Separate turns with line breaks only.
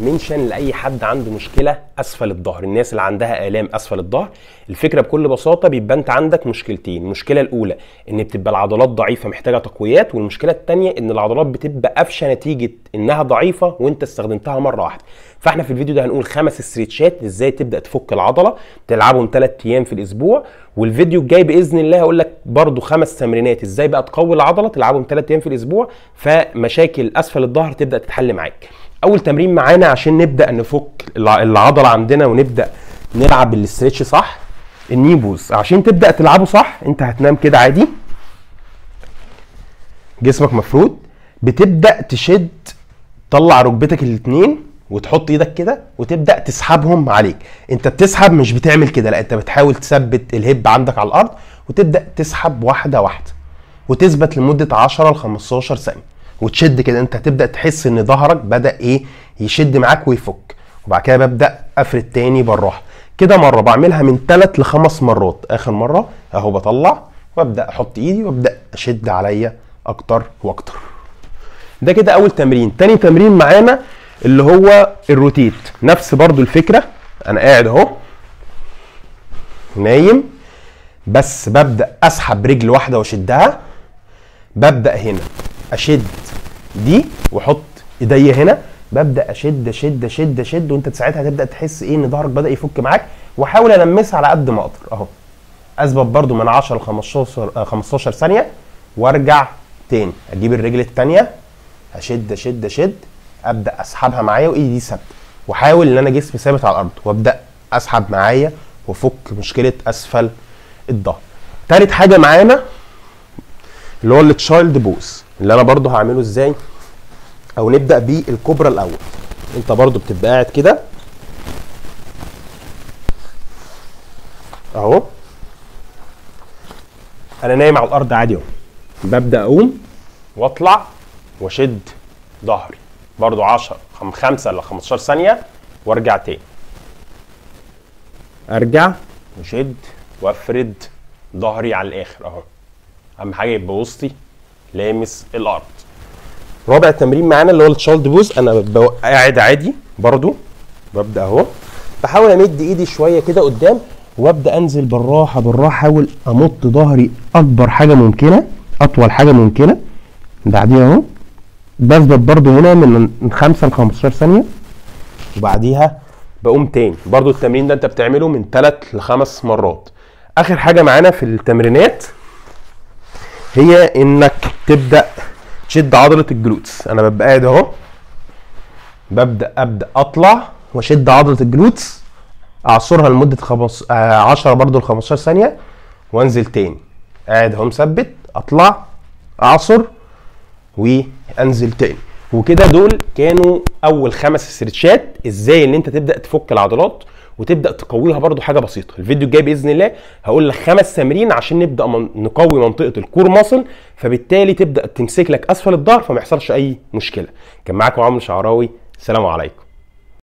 منشن لأي حد عنده مشكلة أسفل الظهر. الناس اللي عندها آلام أسفل الظهر الفكرة بكل بساطة بيبقى أنت عندك مشكلتين. المشكلة الأولى إن بتبقى العضلات ضعيفة محتاجة تقويات والمشكلة الثانية إن العضلات بتبقى قافشة نتيجة إنها ضعيفة وأنت استخدمتها مرة واحدة. فإحنا في الفيديو ده هنقول خمس استريتشات إزاي تبدأ تفك العضلة تلعبهم ثلاث أيام في الأسبوع. والفيديو الجاي بإذن الله هقول لك برده خمس تمرينات إزاي بقى تقوي العضلة تلعبهم ثلاث أيام في الأسبوع فمشاكل أسفل الظهر تبدأ تتحل معاك. أول تمرين معانا عشان نبدأ نفك الع- العضلة عندنا ونبدأ نلعب الاسترتش صح؟ الني بوز عشان تبدأ تلعبه صح أنت هتنام كده عادي. جسمك مفرود. بتبدأ تشد طلع ركبتك الاتنين وتحط إيدك كده وتبدأ تسحبهم عليك. أنت بتسحب مش بتعمل كده لأ أنت بتحاول تثبت الهب عندك على الأرض وتبدأ تسحب واحدة واحدة وتثبت لمدة 10 ل 15 ثانية وتشد كده انت هتبدأ تحس إن ظهرك بدأ إيه؟ يشد معاك ويفك. وبعد كده ببدأ افرد تاني بالراحة. كده مرة بعملها من 3 لخمس مرات. آخر مرة أهو بطلع وأبدأ أحط إيدي وأبدأ أشد عليا أكتر وأكتر. ده كده أول تمرين. تاني تمرين معانا اللي هو الروتيت. نفس برضو الفكرة. أنا قاعد أهو. نايم. بس ببدأ أسحب رجل واحدة وأشدها. ببدأ هنا. أشد. دي واحط ايديا هنا. ببدأ أشد أشد أشد أشد وأنت ساعتها هتبدأ تحس إيه إن ظهرك بدأ يفك معاك. وأحاول ألمسها على قد ما أقدر أهو. أثبت برضو من 10 ل 15 آه، 15 ثانية. وأرجع تاني. أجيب الرجل الثانية أشد أشد أشد. أبدأ أسحبها معايا وإيدي دي ثابتة. وأحاول إن أنا جسمي ثابت على الأرض. وأبدأ أسحب معايا وأفك مشكلة أسفل الظهر. تالت حاجة معانا اللي هو التشايلد بوز. اللي أنا برضو هعمله إزاي؟ أو نبدأ بيه الكوبرا الأول. أنت برضو بتبقى قاعد كده. أهو. أنا نايم على الأرض عادي أهو. ببدأ أقوم وأطلع وأشد ظهري. برضو 10 خم- 5 ل 15 ثانية وأرجع تاني. أرجع وشد وأفرد ظهري على الآخر أهو. أهم حاجة يبقى وسطي لامس الأرض. رابع تمرين معانا اللي هو التشالد بوز. أنا قاعد عادي برضو. ببدأ أهو. بحاول أمد إيدي شوية كده قدام وأبدأ أنزل بالراحة بالراحة. أحاول أمط ظهري أكبر حاجة ممكنة أطول حاجة ممكنة. بعديها أهو. بثبت برضو هنا من من 5 ل 15 ثانية. وبعديها بقوم تاني. برضو التمرين ده أنت بتعمله من 3 لخمس مرات. آخر حاجة معانا في التمرينات هي إنك تبدأ تشد عضلة الجلوتس. أنا ببقى قاعد أهو ببدأ أبدأ أطلع وأشد عضلة ال glutes أعصرها لمدة خمس... آه 10 برضو ل 15 ثانية وأنزل تاني. قاعد أهو مثبت أطلع أعصر وأنزل تاني. وكده دول كانوا أول خمس stretch ات إزاي إن أنت تبدأ تفك العضلات وتبدأ تقويها برضو حاجة بسيطة. الفيديو الجاي بإذن الله هقول لك خمس تمارين عشان نبدأ من نقوي منطقة ال core muscle فبالتالي تبدأ تمسك لك أسفل الظهر فما يحصلش أي مشكلة. كان معاكم عمرو شعراوي السلام عليكم.